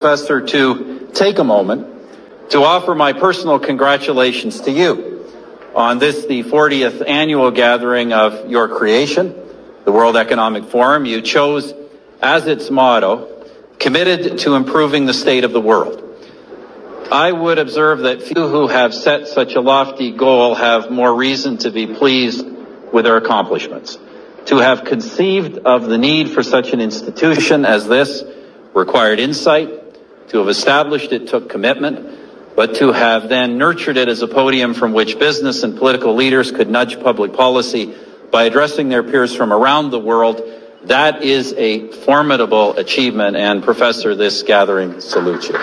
Professor, to take a moment to offer my personal congratulations to you on this, the 40th annual gathering of your creation, the World Economic Forum. You chose as its motto, committed to improving the state of the world. I would observe that few who have set such a lofty goal have more reason to be pleased with their accomplishments. To have conceived of the need for such an institution as this required insight, to have established it took commitment, but to have then nurtured it as a podium from which business and political leaders could nudge public policy by addressing their peers from around the world, that is a formidable achievement. And Professor, this gathering salutes you.